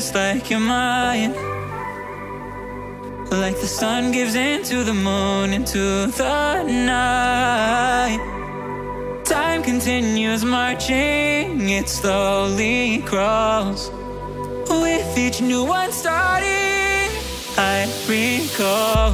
Just like your mind. Like the sun gives into the moon, into the night. Time continues marching, it slowly crawls. With each new one starting, I recall